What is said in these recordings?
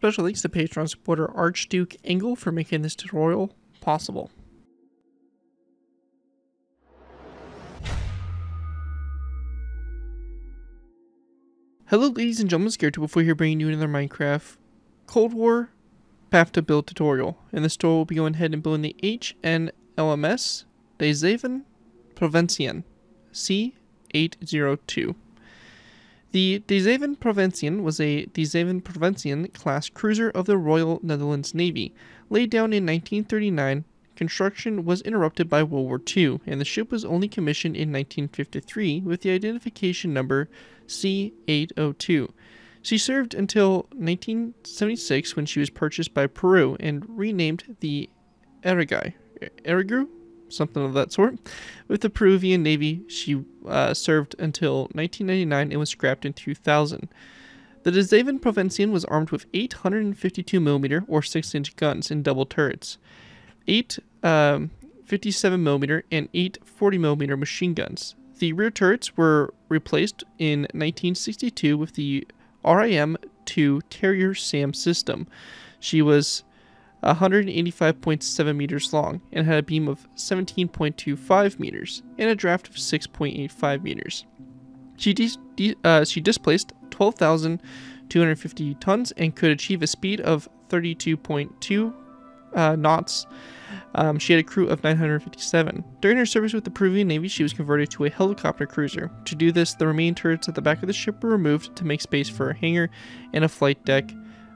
Special thanks to Patreon supporter Archduke Angle for making this tutorial possible. Hello ladies and gentlemen, Scared before here bringing you another Minecraft Cold War path to build tutorial. In this tutorial we'll be going ahead and building the HNLMS De Zeven Provinciën C802. The De Zeven Provinciën was a De Zeven Provinciën class cruiser of the Royal Netherlands Navy. Laid down in 1939, construction was interrupted by World War II, and the ship was only commissioned in 1953 with the identification number C802. She served until 1976 when she was purchased by Peru and renamed the Erigai. Erigu? Something of that sort. With the Peruvian Navy, she uh, served until 1999 and was scrapped in 2000. The De Zeven Provinciën was armed with 852mm or 6-inch guns in double turrets, 8 um, 57mm and 8 40mm machine guns. The rear turrets were replaced in 1962 with the RIM-2 Terrier SAM system. She was 185.7 meters long and had a beam of 17.25 meters and a draft of 6.85 meters. She, uh, she displaced 12,250 tons and could achieve a speed of 32.2 uh, knots. Um, she had a crew of 957. During her service with the Peruvian Navy, she was converted to a helicopter cruiser. To do this, the remaining turrets at the back of the ship were removed to make space for a hangar and a flight deck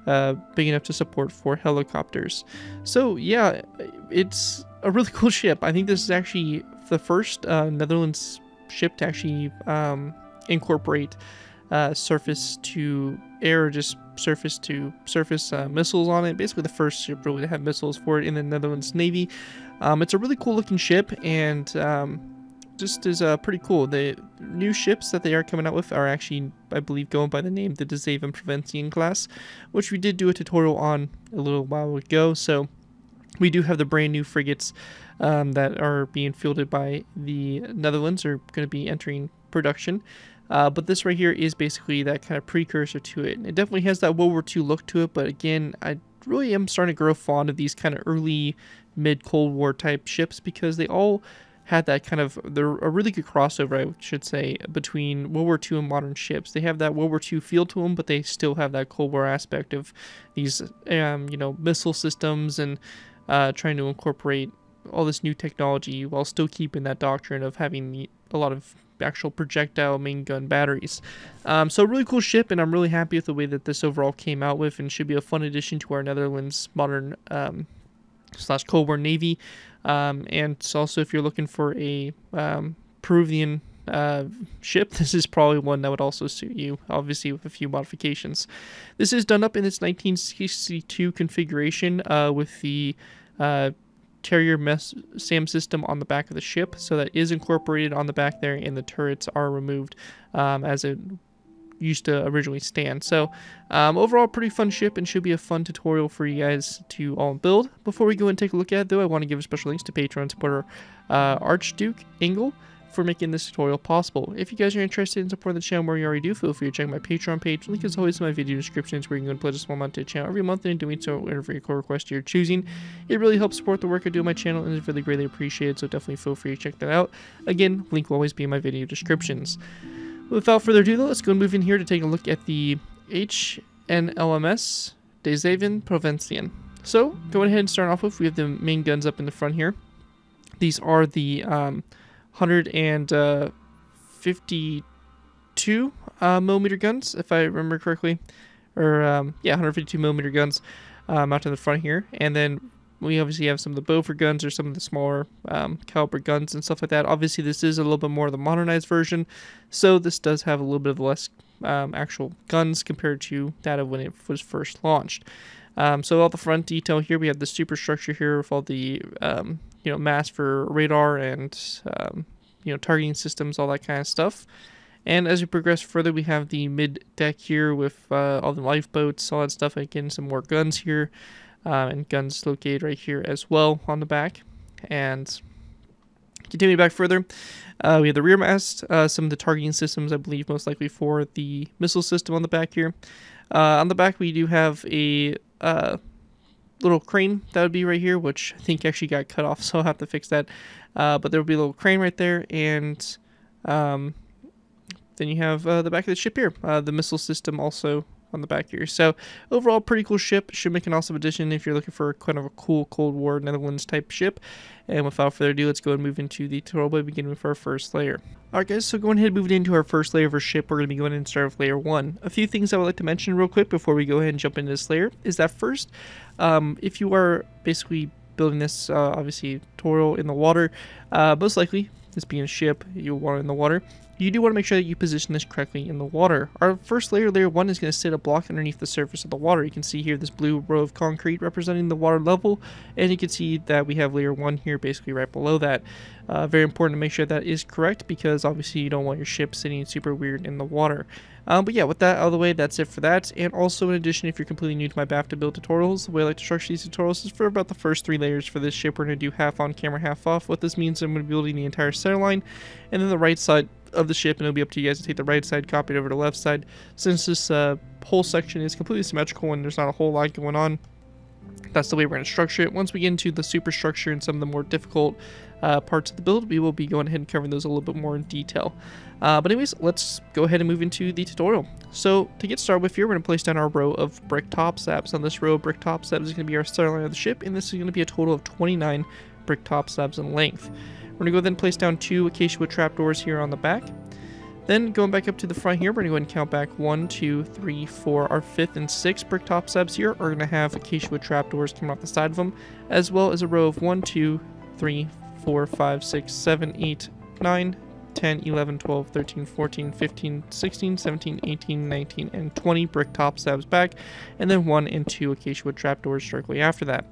uh, big enough to support four helicopters. So yeah, it's a really cool ship. I think this is actually the first uh, Netherlands ship to actually um, incorporate uh, surface to air, just surface to surface uh, missiles on it. Basically, the first ship really to have missiles for it in the Netherlands Navy. Um, it's a really cool looking ship, and um, just is uh, pretty cool. The new ships that they are coming out with are actually, I believe, going by the name the De Zeven Provinciën class, which we did do a tutorial on a little while ago. So we do have the brand new frigates um, that are being fielded by the Netherlands, are going to be entering production. Uh, but this right here is basically that kind of precursor to it. It definitely has that World War II look to it, but again, I really am starting to grow fond of these kind of early mid Cold War type ships because they all had that kind of they're a really good crossover, I should say, between World War II and modern ships. They have that World War II feel to them, but they still have that Cold War aspect of these, um, you know, missile systems and uh, trying to incorporate all this new technology while still keeping that doctrine of having a lot of actual projectile main gun batteries. Um, so really cool ship, and I'm really happy with the way that this overall came out with, and should be a fun addition to our Netherlands modern um, slash Cold War Navy. Um, and also, if you're looking for a um, Peruvian uh, ship, this is probably one that would also suit you, obviously with a few modifications. This is done up in its 1962 configuration uh, with the uh, Terrier mess SAM system on the back of the ship, so that is incorporated on the back there, and the turrets are removed um, as it used to originally stand. So um, overall, pretty fun ship and should be a fun tutorial for you guys to all build. Before we go and take a look at it, though, I want to give a special thanks to Patreon supporter uh, Archduke Angle for making this tutorial possible. If you guys are interested in supporting the channel more you already do, feel free to check my Patreon page. Link is always in my video descriptions where you can go and pledge a small amount to the channel every month and doing so whatever your core request you're choosing. It really helps support the work I do on my channel and is really greatly appreciated, so definitely feel free to check that out. Again, link will always be in my video descriptions. Without further ado, though, let's go and move in here to take a look at the HNLMS De Zeven Provinciën. So, going ahead and start off with, we have the main guns up in the front here. These are the um, 152 uh, millimeter guns, if I remember correctly. Or, um, yeah, 152 millimeter guns um, out in the front here. And then we obviously have some of the Bofors guns or some of the smaller um, caliber guns and stuff like that. Obviously, this is a little bit more of the modernized version, so this does have a little bit of less um, actual guns compared to that of when it was first launched. Um, so all the front detail here, we have the superstructure here with all the um, you know mass for radar and um, you know targeting systems, all that kind of stuff. And as we progress further, we have the mid deck here with uh, all the lifeboats, all that stuff. And again, some more guns here um, and guns located right here as well on the back. And continuing back further, uh, we have the rear mast, uh, some of the targeting systems, I believe, most likely for the missile system on the back here. Uh, on the back, we do have a uh, little crane that would be right here, which I think actually got cut off, so I'll have to fix that. Uh, but there will be a little crane right there, and um, then you have uh, the back of the ship here. The missile system also on the back here. So overall, pretty cool ship. Should make an awesome addition if you're looking for kind of a cool Cold War Netherlands type ship. And without further ado, let's go and move into the tutorial by beginning with our first layer. Alright guys, so going ahead and moving into our first layer of our ship, we're going to be going and start with layer 1. A few things I would like to mention real quick before we go ahead and jump into this layer is that first, um, if you are basically building this, uh, obviously, tutorial in the water, uh, most likely, this being a ship, you'll want it in the water, you do want to make sure that you position this correctly in the water. Our first layer, layer 1, is going to sit a block underneath the surface of the water. You can see here this blue row of concrete representing the water level, and you can see that we have layer 1 here basically right below that. Uh, very important to make sure that is correct because obviously you don't want your ship sitting super weird in the water. Um, but yeah, with that out of the way, that's it for that. And also, in addition, if you're completely new to my BAFTA build tutorials, the way I like to structure these tutorials is for about the first three layers for this ship. We're going to do half on camera, half off. What this means, I'm going to be building the entire center line, and then the right side of the ship, and it'll be up to you guys to take the right side, copy it over to the left side. Since this uh, whole section is completely symmetrical and there's not a whole lot going on, that's the way we're going to structure it. Once we get into the superstructure and some of the more difficult uh, parts of the build, we will be going ahead and covering those a little bit more in detail. Uh, but anyways, let's go ahead and move into the tutorial. So to get started with here, we're going to place down our row of brick top slabs. On this row of brick top slabs is going to be our center line of the ship, and this is going to be a total of 29 brick top slabs in length. We're going to go then place down two acacia wood trapdoors here on the back. Then going back up to the front here, we're going to go ahead and count back one, two, three, four. Our fifth and sixth brick top slabs here are going to have acacia wood trapdoors coming off the side of them, as well as a row of one, two, three, four, five, six, seven, eight, nine, 10, 11, 12, 13, 14, 15, 16, 17, 18, 19, and 20 brick top slabs back, and then one and two acacia wood trapdoors directly after that.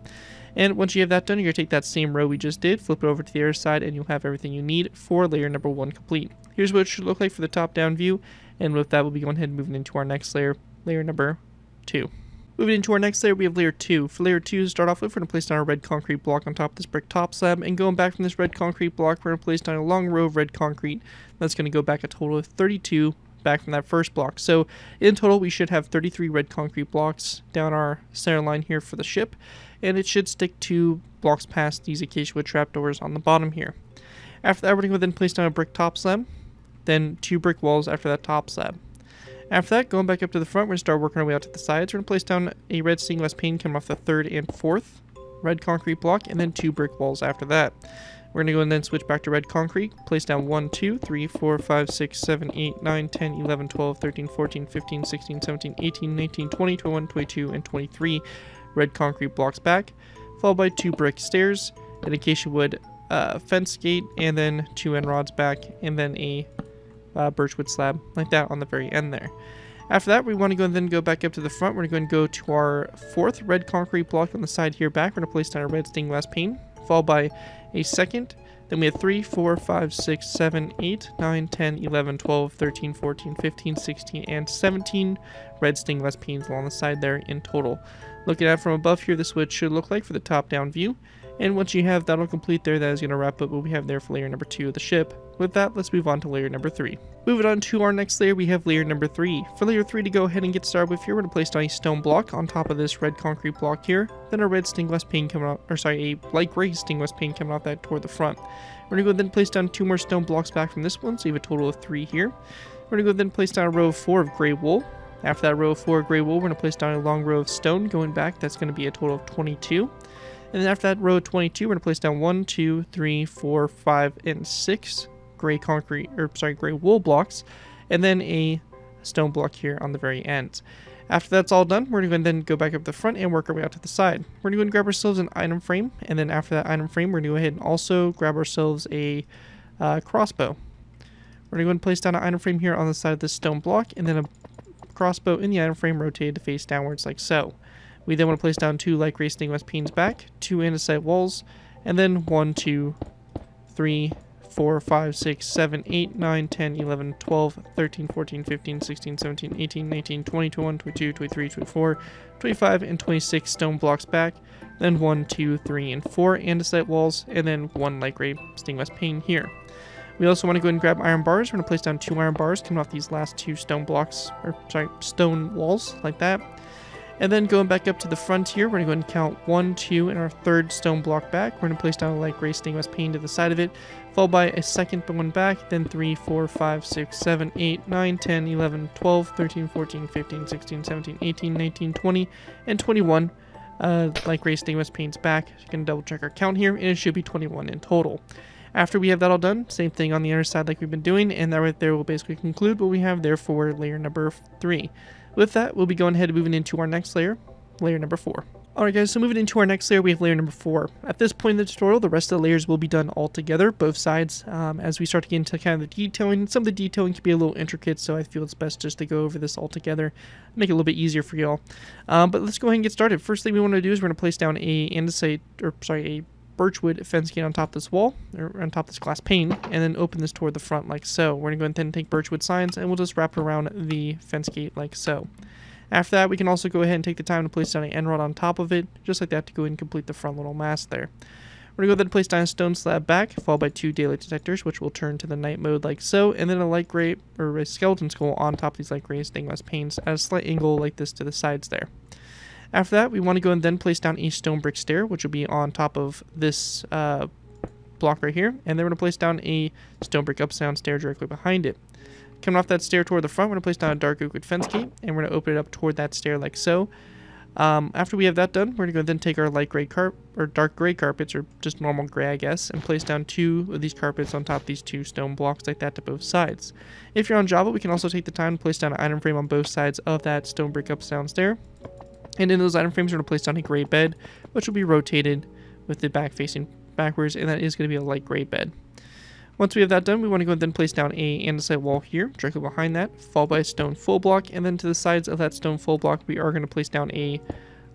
And once you have that done, you're going to take that same row we just did, flip it over to the other side, and you'll have everything you need for layer number one complete. Here's what it should look like for the top-down view, and with that, we'll be going ahead and moving into our next layer, layer number two. Moving into our next layer, we have layer 2. For layer 2 to start off with, we're going to place down a red concrete block on top of this brick top slab, and going back from this red concrete block, we're going to place down a long row of red concrete. That's going to go back a total of 32 back from that first block. So in total, we should have 33 red concrete blocks down our center line here for the ship, and it should stick two blocks past these acacia wood trapdoors on the bottom here. After that, we're going to then place down a brick top slab, then two brick walls after that top slab. After that, going back up to the front, we're going to start working our way out to the sides. We're going to place down a red stained glass pane coming off the third and fourth red concrete block, and then two brick walls after that. We're going to go and then switch back to red concrete, place down 1, 2, 3, 4, 5, 6, 7, 8, 9, 10, 11, 12, 13, 14, 15, 16, 17, 18, 19, 20, 21, 22, and 23 red concrete blocks back, followed by two brick stairs, an acacia wood uh, fence gate, and then two end rods back, and then a uh, birchwood slab like that on the very end there. After that, we want to go and then go back up to the front. We're going to go to our fourth red concrete block on the side here back. We're going to place down a red stained glass pane, followed by a second. Then we have 3, 4, 5, 6, 7, 8, 9, 10, 11, 12, 13, 14, 15, 16, and 17 red stained glass along the side there in total. Looking at from above here, this is what it should look like for the top-down view. And once you have that all complete there, that is going to wrap up what we have there for layer number 2 of the ship. With that, let's move on to layer number 3. Moving on to our next layer, we have layer number 3. For layer 3 to go ahead and get started with here, we're going to place down a stone block on top of this red concrete block here. Then a red stained glass pane coming out, or sorry, a light gray stained glass pane coming off that toward the front. We're going to go then place down two more stone blocks back from this one, so you have a total of 3 here. We're going to go then place down a row of 4 of gray wool. After that row of 4 gray wool, we're going to place down a long row of stone going back. That's going to be a total of 22. And then after that row of 22, we're going to place down 1, 2, 3, 4, 5, and 6 gray concrete, or sorry, gray wool blocks. And then a stone block here on the very end. After that's all done, we're going to then go back up the front and work our way out to the side. We're going to grab ourselves an item frame. And then after that item frame, we're going to go ahead and also grab ourselves a uh, crossbow. We're going to go and place down an item frame here on the side of this stone block. And then a crossbow in the item frame rotated to face downwards like so. We then want to place down two light gray stained glass panes back, two andesite walls, and then one, two, three, 4, 5, 6, 7, 8, 9, 10, 11, 12, 13, 14, 15, 16, 17, 18, 19, 20, 21, 22, 23, 24, 25, and 26 stone blocks back, then 1, 2, 3, and 4 andesite walls, and then 1 light gray stained glass pane here. We also want to go ahead and grab iron bars. We're going to place down two iron bars coming off these last two stone blocks, or sorry, stone walls, like that. And then going back up to the front here, we're going to go and count one, two, and our third stone block back. We're going to place down a light gray stained glass pane to the side of it, followed by a second one back, then 3, 4, 5, 6, 7, 8, 9, 10, 11, 12, 13, 14, 15, 16, 17, 18, 19, 20, and 21 uh, light gray stained glass panes back. So You can double check our count here, and it should be 21 in total. After we have that all done, same thing on the other side like we've been doing, and that right there will basically conclude what we have there for layer number 3. With that, we'll be going ahead and moving into our next layer, layer number 4. Alright guys, so moving into our next layer, we have layer number 4. At this point in the tutorial, the rest of the layers will be done all together, both sides. Um, as we start to get into kind of the detailing, some of the detailing can be a little intricate, so I feel it's best just to go over this all together, make it a little bit easier for y'all. Um, but let's go ahead and get started. First thing we want to do is we're going to place down a andesite, or sorry, a birchwood fence gate on top of this wall, or on top of this glass pane, and then open this toward the front like so. We're going to go ahead and take birchwood signs, and we'll just wrap around the fence gate like so. After that, we can also go ahead and take the time to place down an end rod on top of it, just like that to go ahead and complete the front little mast there. We're going to go ahead and place down a stone slab back, followed by two daylight detectors, which will turn to the night mode like so, and then a light gray, or a skeleton skull on top of these light gray stained glass panes at a slight angle like this to the sides there. After that, we want to go and then place down a stone brick stair, which will be on top of this uh, block right here. And then we're going to place down a stone brick upside down stair directly behind it. Coming off that stair toward the front, we're going to place down a dark oak wood fence gate, and we're going to open it up toward that stair like so. Um, after we have that done, we're going to go then take our light gray carpet, or dark gray carpets, or just normal gray, I guess, and place down two of these carpets on top of these two stone blocks like that to both sides. If you're on Java, we can also take the time to place down an item frame on both sides of that stone brick upside down stair. And in those item frames, we're going to place down a gray bed, which will be rotated with the back facing backwards, and that is going to be a light gray bed. Once we have that done, we want to go and then place down a andesite wall here, directly behind that, followed by a stone full block, and then to the sides of that stone full block, we are going to place down a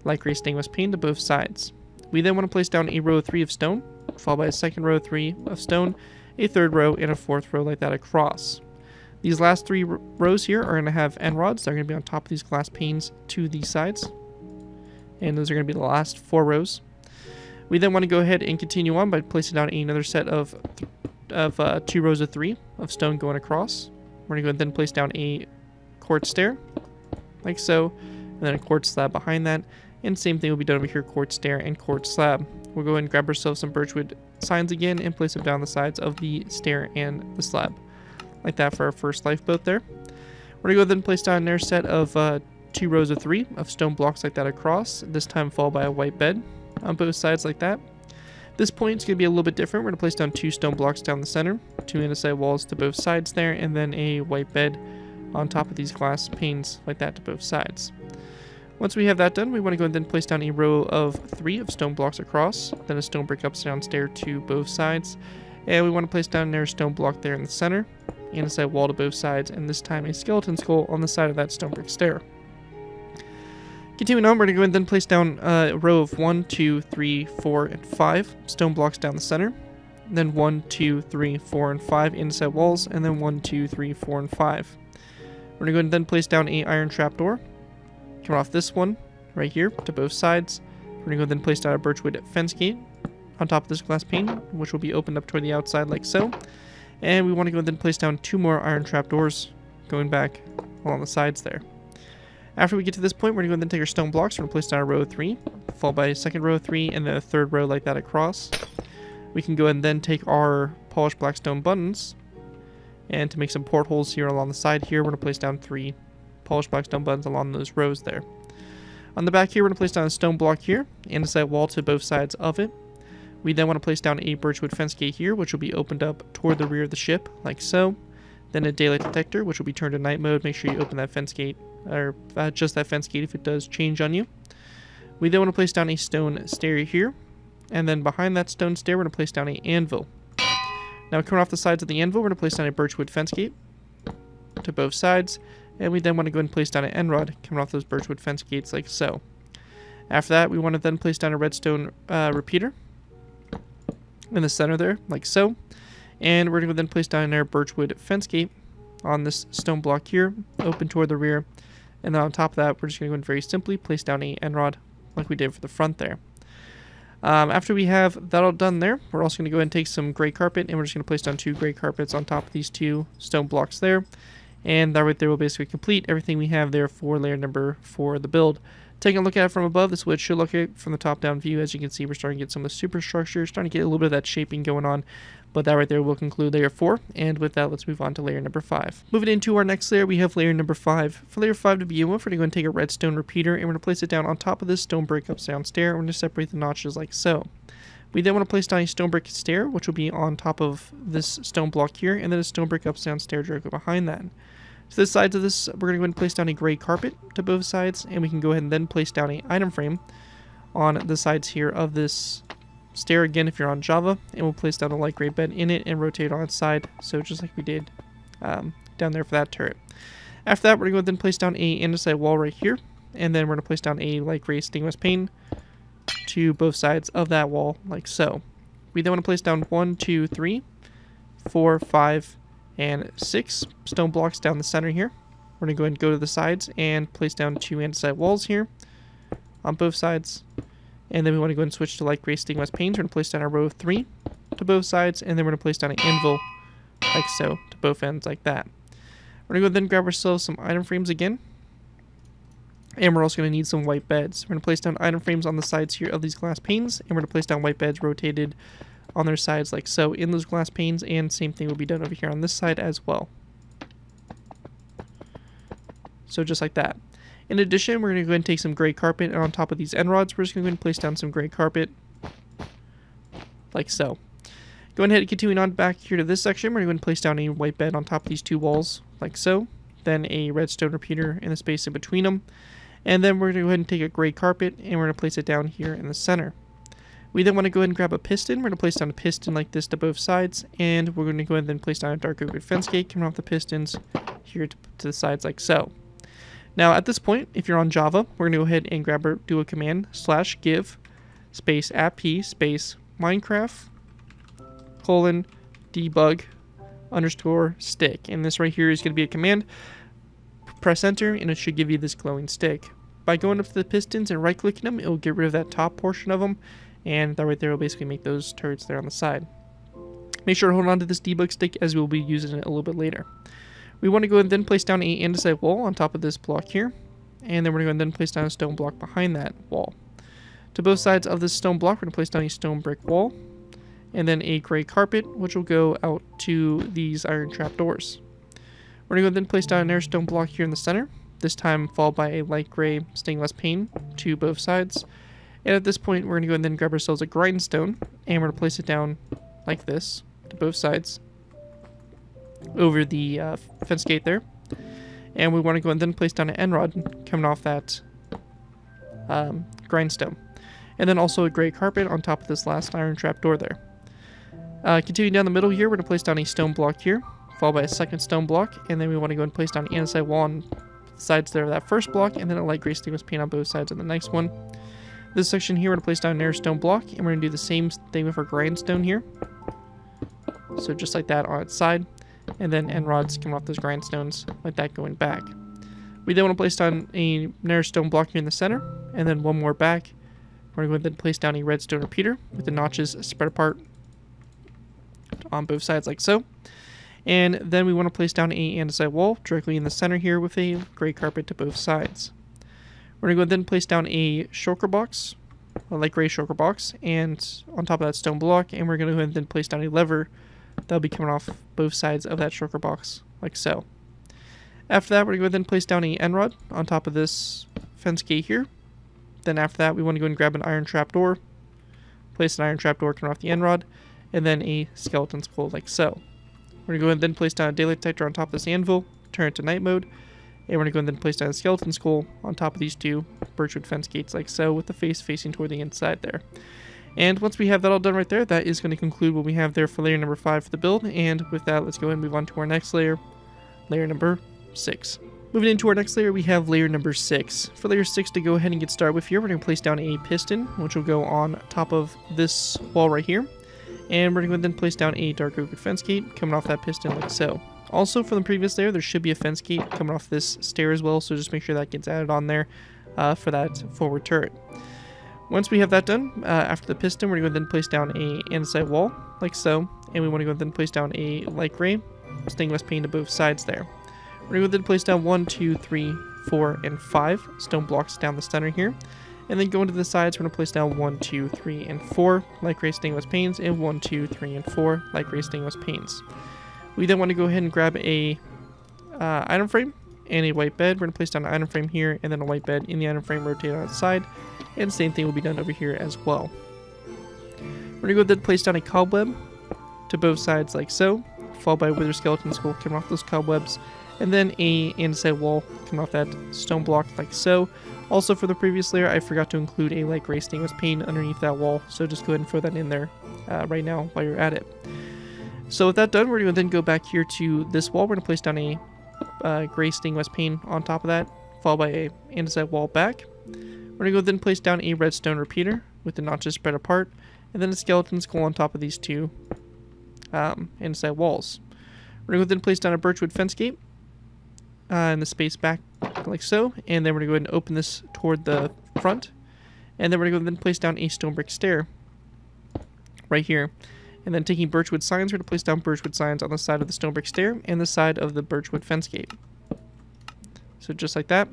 light gray stained glass pane to both sides. We then want to place down a row of three of stone, followed by a second row of three of stone, a third row, and a fourth row like that across. These last three rows here are going to have end rods. They're going to be on top of these glass panes to the sides and those are going to be the last four rows. We then want to go ahead and continue on by placing down another set of of uh, two rows of three of stone going across. We're going to go and then place down a quartz stair, like so, and then a quartz slab behind that. And same thing will be done over here, quartz stair and quartz slab. We'll go and grab ourselves some birchwood signs again and place them down the sides of the stair and the slab. Like that for our first lifeboat there. We're going to go then place down another set of uh, two rows of three of stone blocks like that across, this time followed by a white bed on both sides like that. This point is going to be a little bit different. We're going to place down two stone blocks down the center, two andesite walls to both sides there, and then a white bed on top of these glass panes like that to both sides. Once we have that done, we want to go and then place down a row of three of stone blocks across, then a stone brick upside down stair to both sides, and we want to place down another stone block there in the center, andesite wall to both sides, and this time a skeleton skull on the side of that stone brick stair. Continuing on, we're going to go and then place down a row of 1, 2, 3, 4, and 5 stone blocks down the center. Then 1, 2, 3, 4, and 5 andesite walls, and then 1, 2, 3, 4, and 5. We're going to go and then place down a iron trapdoor. Coming off this one, right here, to both sides. We're going to go then place down a birchwood fence gate on top of this glass pane, which will be opened up toward the outside like so. And we want to go and then place down two more iron trapdoors going back along the sides there. After we get to this point, we're going to and then take our stone blocks. We're going to place down a row of three, followed by a second row of three, and then a third row like that across. We can go and then take our polished black stone buttons, and to make some portholes here along the side here, we're going to place down three polished black stone buttons along those rows there. On the back here, we're going to place down a stone block here, and andesite wall to both sides of it. We then want to place down a birchwood fence gate here, which will be opened up toward the rear of the ship, like so. Then a daylight detector, which will be turned to night mode. Make sure you open that fence gate or uh, just that fence gate if it does change on you. We then want to place down a stone stair here, and then behind that stone stair, we're going to place down a anvil. Now coming off the sides of the anvil, we're going to place down a birchwood fence gate to both sides, and we then want to go and place down an end rod coming off those birchwood fence gates like so. After that, we want to then place down a redstone uh, repeater in the center there, like so. And we're going to then place down our birchwood fence gate on this stone block here, open toward the rear, and then on top of that, we're just going to go in very simply place down a end rod like we did for the front there. Um, after we have that all done there, we're also going to go ahead and take some gray carpet and we're just going to place down two gray carpets on top of these two stone blocks there. And that right there will basically complete everything we have there for layer number four of the build. Taking a look at it from above, this is what it should look at from the top-down view. As you can see, we're starting to get some of the superstructure, starting to get a little bit of that shaping going on. But that right there will conclude layer 4. And with that, let's move on to layer number 5. Moving into our next layer, we have layer number 5. For layer 5 to begin with, we're going to go and take a redstone repeater, and we're going to place it down on top of this stone brick down stair. We're going to separate the notches like so. We then want to place down a stone brick stair, which will be on top of this stone block here, and then a stone brick down stair directly behind that. To the sides of this, we're going to go and place down a gray carpet to both sides, and we can go ahead and then place down a item frame on the sides here of this stair again if you're on Java, and we'll place down a light gray bed in it and rotate on its side, so just like we did um, down there for that turret. After that, we're going to then place down a andesite wall right here, and then we're going to place down a light gray stained glass pane to both sides of that wall, like so. We then want to place down one, two, three, four, five, and six stone blocks down the center here. We're going to go and go to the sides and place down two andesite walls here on both sides. And then we want to go and switch to light gray stained glass panes. We're going to place down a row of three to both sides. And then we're going to place down an anvil like so to both ends like that. We're going to go then grab ourselves some item frames again. And we're also going to need some white beds. We're going to place down item frames on the sides here of these glass panes. And we're going to place down white beds rotated on their sides like so in those glass panes and same thing will be done over here on this side as well. So just like that. In addition, we're going to go ahead and take some gray carpet and on top of these end rods, we're just going to go and place down some gray carpet like so. Going ahead and continuing on back here to this section, we're going to place down a white bed on top of these two walls like so. Then a redstone repeater in the space in between them. And then we're going to go ahead and take a gray carpet and we're going to place it down here in the center. We then want to go ahead and grab a piston. We're going to place down a piston like this to both sides. And we're going to go ahead and then place down a dark oak fence gate coming off the pistons here to, to the sides like so. Now at this point, if you're on Java, we're to go ahead and grab our do a command slash give space app space Minecraft colon debug underscore stick. And this right here is going to be a command. Press enter and it should give you this glowing stick. By going up to the pistons and right clicking them, it will get rid of that top portion of them and that right there will basically make those turrets there on the side. Make sure to hold on to this debug stick as we'll be using it a little bit later. We want to go and then place down a andesite wall on top of this block here, and then we're going to then place down a stone block behind that wall. To both sides of this stone block, we're going to place down a stone brick wall, and then a gray carpet, which will go out to these iron trap doors. We're going to go then place down another stone block here in the center, this time followed by a light gray stained glass pane to both sides, and at this point, we're going to go and then grab ourselves a grindstone, and we're going to place it down like this to both sides over the uh, fence gate there. And we want to go and then place down an end rod coming off that um, grindstone. And then also a gray carpet on top of this last iron trap door there. Uh, continuing down the middle here, we're going to place down a stone block here, followed by a second stone block, and then we want to go and place down an andesite wall on the sides there of that first block, and then a light gray stained glass pane on both sides of the next one. This section here, we're going to place down an air stone block, and we're going to do the same thing with our grindstone here. So just like that on its side, and then end rods coming off those grindstones, like that going back. We then want to place down a narrow stone block here in the center, and then one more back. We're going to then place down a redstone repeater with the notches spread apart on both sides like so. And then we want to place down a andesite wall directly in the center here with a gray carpet to both sides. We're going to go then place down a shulker box, a light gray shulker box, and on top of that stone block, and we're going to go and then place down a lever that'll be coming off both sides of that shulker box, like so. After that, we're going to then place down a end rod on top of this fence gate here. Then after that, we want to go and grab an iron trap door, place an iron trap door coming off the end rod, and then a skeleton skull like so. We're going to go and then place down a daylight detector on top of this anvil, turn it to night mode, and we're going to go and then place down a skeleton skull on top of these two birchwood fence gates like so with the face facing toward the inside there. And once we have that all done right there, that is going to conclude what we have there for layer number 5 for the build. And with that, let's go and move on to our next layer, layer number 6. Moving into our next layer, we have layer number 6. For layer 6 to go ahead and get started with here, we're going to place down a piston, which will go on top of this wall right here. And we're going to then place down a dark oak fence gate coming off that piston like so. Also, from the previous layer, there should be a fence gate coming off this stair as well, so just make sure that gets added on there uh, for that forward turret. Once we have that done, uh, after the piston, we're going to then place down a andesite wall, like so. And we want to go then place down a light gray stained glass pane to both sides there. We're going to then place down one, two, three, four, and 5 stone blocks down the center here. And then go into the sides, we're going to place down one, two, three, and 4 light gray stained glass panes, and one, two, three, and 4 light gray stained glass panes. We then want to go ahead and grab a uh, item frame and a white bed. We're going to place down an item frame here, and then a white bed in the item frame, rotate on its side. And same thing will be done over here as well. We're going to go and place down a cobweb to both sides like so, followed by wither skeleton skull coming off those cobwebs, and then a andesite wall coming off that stone block like so. Also for the previous layer, I forgot to include a light gray stained glass pane underneath that wall, so just go ahead and throw that in there uh, right now while you're at it. So with that done, we're going to then go back here to this wall. We're going to place down a uh, gray stained glass pane on top of that, followed by a andesite wall back. We're going to go then place down a redstone repeater with the notches spread apart, and then a skeleton skull on top of these two um, andesite walls. We're going to go then place down a birchwood fence gate uh, in the space back like so, and then we're going to go ahead and open this toward the front, and then we're going to go then place down a stone brick stair right here. And then taking birchwood signs, we're going to place down birchwood signs on the side of the stone brick stair and the side of the birchwood fence gate. So just like that.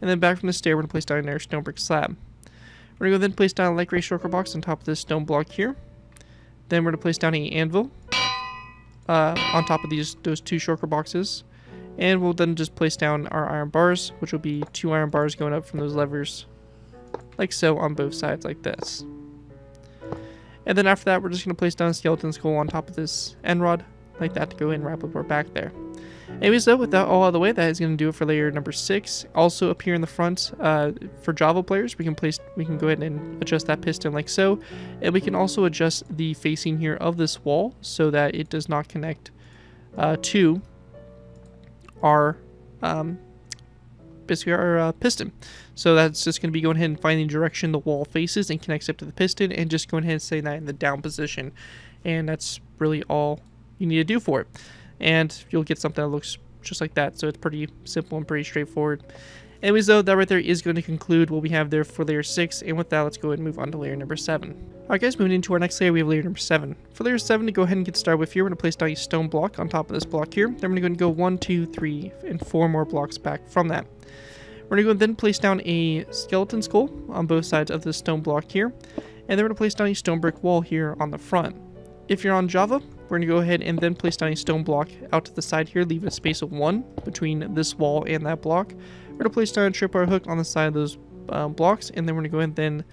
And then back from the stair, we're going to place down our stone brick slab. We're going to go then place down a light gray shulker box on top of this stone block here. Then we're going to place down a anvil uh, on top of these those two shulker boxes. And we'll then just place down our iron bars, which will be two iron bars going up from those levers, like so on both sides like this. And then after that, we're just going to place down a skeleton skull on top of this end rod, like that, to go in and wrap up our back there. Anyways, though, with that all out of the way, that is going to do it for layer number six. Also, up here in the front, uh, for Java players, we can place, we can go ahead and adjust that piston like so, and we can also adjust the facing here of this wall so that it does not connect uh, to our um, basically our uh, piston. So that's just going to be going ahead and finding the direction the wall faces and connects up to the piston and just going ahead and setting that in the down position. And that's really all you need to do for it. And you'll get something that looks just like that. So it's pretty simple and pretty straightforward. Anyways, though, that right there is going to conclude what we have there for layer 6, and with that, let's go ahead and move on to layer number 7. Alright guys, moving into our next layer, we have layer number 7. For layer 7, to go ahead and get started with here, we're going to place down a stone block on top of this block here. Then we're going to go 1, 2, 3, and 4 more blocks back from that. We're going to go then place down a skeleton skull on both sides of this stone block here, and then we're going to place down a stone brick wall here on the front. If you're on Java, we're going to go ahead and then place down a stone block out to the side here, leave a space of 1 between this wall and that block. We're to place down a tripwire hook on the side of those um, blocks, and then we're to go ahead and then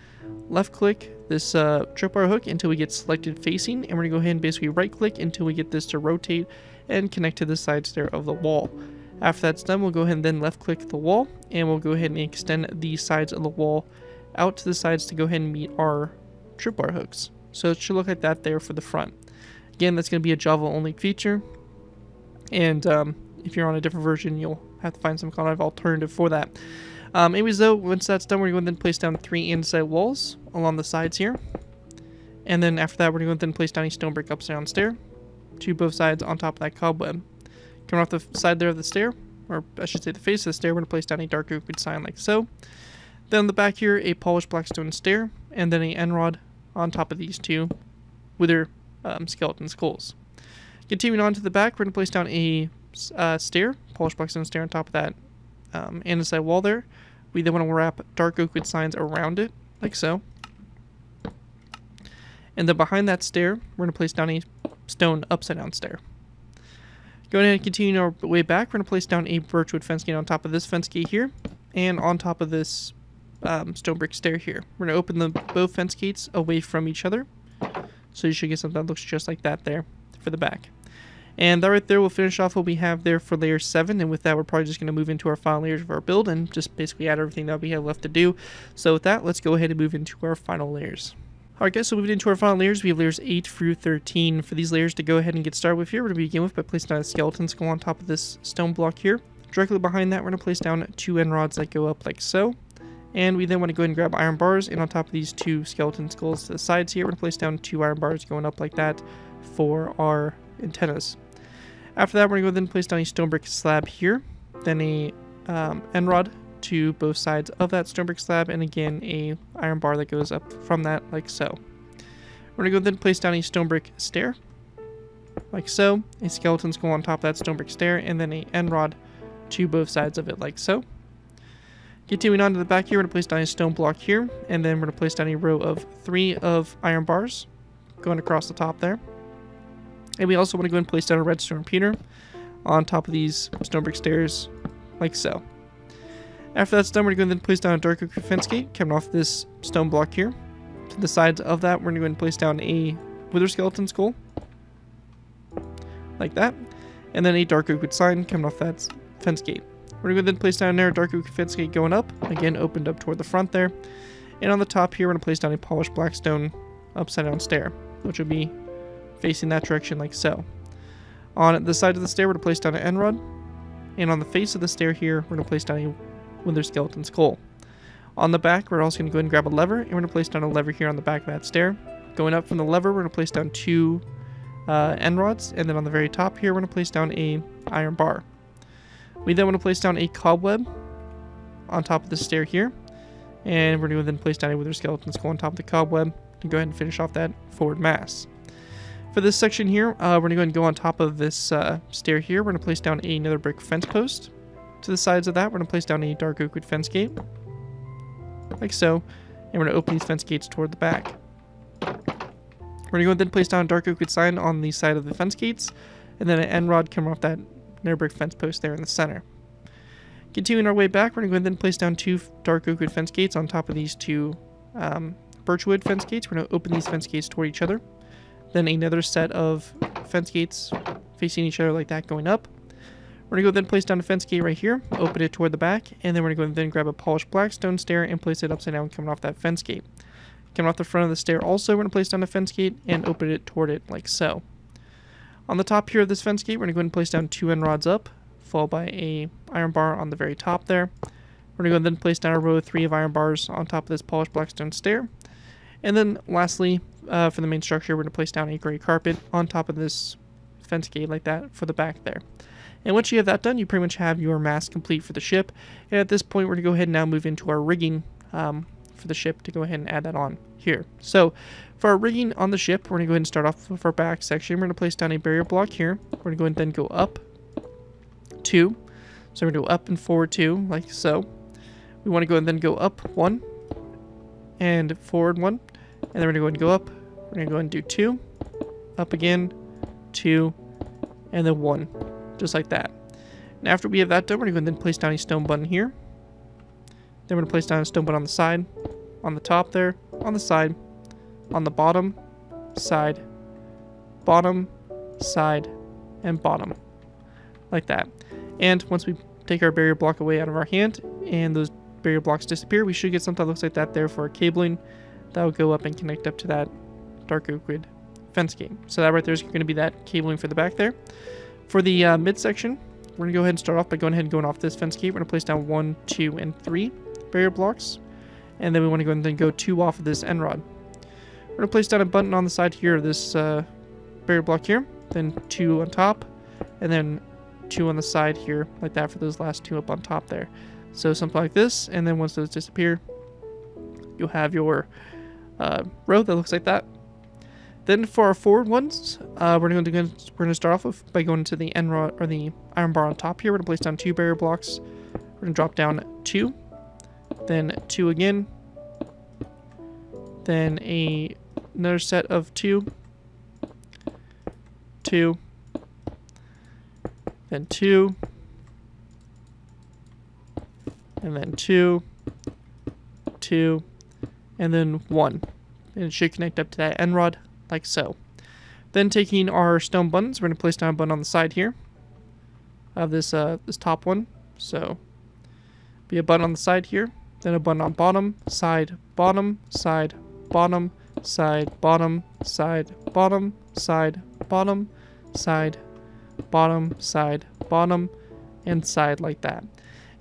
left click this uh, tripwire hook until we get selected facing, and we're to go ahead and basically right click until we get this to rotate and connect to the sides there of the wall. After that's done, we'll go ahead and then left click the wall, and we'll go ahead and extend the sides of the wall out to the sides to go ahead and meet our tripwire hooks. So it should look like that there for the front. Again, that's going to be a Java only feature, and um, if you're on a different version, you'll have to find some kind of alternative for that. Um, anyways, though, once that's done, we're going to then place down three andesite walls along the sides here. And then after that, we're going to then place down a stone brick upside down stair to both sides on top of that cobweb. Coming off the side there of the stair, or I should say the face of the stair, we're going to place down a dark oak sign like so. Then on the back here, a polished black stone stair, and then a end rod on top of these two wither um, skeleton skulls. Continuing on to the back, we're going to place down a uh, stair, polished black stone stair on top of that um, andesite wall there. We then want to wrap dark oak wood signs around it, like so. And then behind that stair, we're going to place down a stone upside down stair. Going ahead and continue our way back, we're going to place down a birchwood fence gate on top of this fence gate here, and on top of this um, stone brick stair here. We're going to open the both fence gates away from each other, so you should get something that looks just like that there for the back. And that right there will finish off what we have there for layer 7. And with that, we're probably just going to move into our final layers of our build and just basically add everything that we have left to do. So with that, let's go ahead and move into our final layers. Alright guys, so moving into our final layers, we have layers 8 through 13. For these layers to go ahead and get started with here, we're going to begin with by placing down a skeleton skull on top of this stone block here. Directly behind that, we're going to place down two end rods that go up like so. And we then want to go ahead and grab iron bars, and on top of these two skeleton skulls to the sides here, we're going to place down two iron bars going up like that for our antennas. After that, we're going to go then place down a stone brick slab here, then a um, end rod to both sides of that stone brick slab, and again, a iron bar that goes up from that, like so. We're gonna go then place down a stone brick stair, like so, a skeleton skull on top of that stone brick stair, and then a end rod to both sides of it, like so. Continuing on to the back here, we're going to place down a stone block here, and then we're going to place down a row of three of iron bars going across the top there. And we also want to go and place down a redstone repeater on top of these stone brick stairs, like so. After that's done, we're going to go and place down a dark oak fence gate coming off this stone block here. To the sides of that, we're going to go and place down a wither skeleton skull, like that. And then a dark oak sign coming off that fence gate. We're going to then place down there a dark oak fence gate going up. Again, opened up toward the front there. And on the top here, we're going to place down a polished blackstone upside down stair, which will be facing that direction like so. On the side of the stair, we're going to place down an end rod. And on the face of the stair here, we're going to place down a wither skeleton skull. On the back, we're also going to go ahead and grab a lever, and we're going to place down a lever here on the back of that stair. Going up from the lever, we're going to place down two uh, end rods, and then on the very top here, we're going to place down a iron bar. We then want to place down a cobweb on top of the stair here. And we're going to then place down a wither skeleton skull on top of the cobweb to go ahead and finish off that forward mass. For this section here, uh, we're going to go and go on top of this uh, stair here. We're going to place down a nether brick fence post. To the sides of that, we're going to place down a dark oak wood fence gate. Like so. And we're going to open these fence gates toward the back. We're going to go and then place down a dark oak wood sign on the side of the fence gates. And then an end rod coming off that nether brick fence post there in the center. Continuing our way back, we're going to go and then place down two dark oak wood fence gates on top of these two um, birchwood fence gates. We're going to open these fence gates toward each other. Then another set of fence gates facing each other like that going up. We're going to go then place down a fence gate right here, open it toward the back, and then we're going to go and then grab a polished blackstone stair and place it upside down coming off that fence gate. Coming off the front of the stair also, we're going to place down a fence gate and open it toward it like so. On the top here of this fence gate, we're going to go and place down two end rods up, followed by a iron bar on the very top there. We're going to go then place down a row of three of iron bars on top of this polished blackstone stair. And then lastly, uh, for the main structure, we're going to place down a gray carpet on top of this fence gate like that for the back there. And once you have that done, you pretty much have your mass complete for the ship. And at this point, we're going to go ahead and now move into our rigging um, for the ship to go ahead and add that on here. So for our rigging on the ship, we're going to go ahead and start off with our back section. We're going to place down a barrier block here. We're going to go and then go up two. So we're going to go up and forward two, like so. We want to go and then go up one and forward one. And then we're going to go and go up. We're going to go and do two, up again, two, and then one, just like that. And after we have that done, we're going to then place down a stone button here. Then we're going to place down a stone button on the side, on the top there, on the side, on the bottom, side, bottom, side, and bottom. Like that. And once we take our barrier block away out of our hand and those barrier blocks disappear, we should get something that looks like that there for our cabling. That will go up and connect up to that dark oak wood fence gate. So that right there is going to be that cabling for the back there. For the uh, midsection, we're going to go ahead and start off by going ahead and going off this fence gate. We're going to place down one, two, and three barrier blocks. And then we want to go and then go two off of this end rod. We're going to place down a button on the side here of this uh, barrier block here, then two on top, and then two on the side here, like that for those last two up on top there. So something like this, and then once those disappear, you'll have your uh, row that looks like that. Then for our forward ones, uh, we're going to we're going to start off with by going to the end rod or the iron bar on top here. We're going to place down two barrier blocks. We're going to drop down two, then two again, then a another set of two, two, then two, and then two, two, and then one. And it should connect up to that end rod, like so. Then taking our stone buttons, we're going to place down a button on the side here of this uh, this top one. So be a button on the side here, then a button on bottom, side, bottom, side, bottom, side, bottom, side, bottom, side, bottom, side, bottom, side, bottom, and side like that.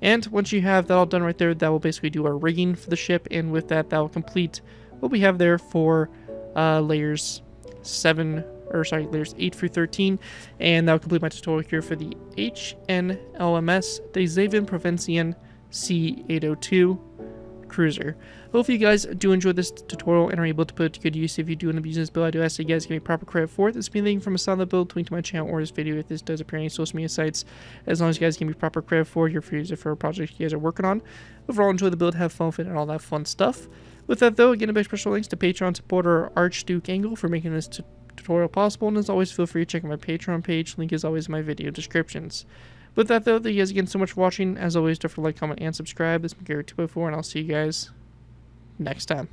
And once you have that all done right there, that will basically do our rigging for the ship, and with that, that will complete what we have there for uh, layers 7, or sorry, layers 8 through 13, and that will complete my tutorial here for the HNLMS, De Zeven Provinciën C802 cruiser. Hopefully you guys do enjoy this tutorial and are able to put it to good use if you do end up using this build. I do ask that you guys give me proper credit for it. This being anything from a solid build, link to my channel or this video if this does appear on any social media sites. As long as you guys give me proper credit for your free user for a project you guys are working on. Overall, enjoy the build, have fun with it, and all that fun stuff. With that though, again, a big special thanks to Patreon supporter Archduke Angle for making this tutorial possible. And as always, feel free to check out my Patreon page. Link is always in my video descriptions. With that though, thank you guys again so much for watching. As always, don't forget to like, comment, and subscribe. This is me Garrett 2x4, and I'll see you guys next time.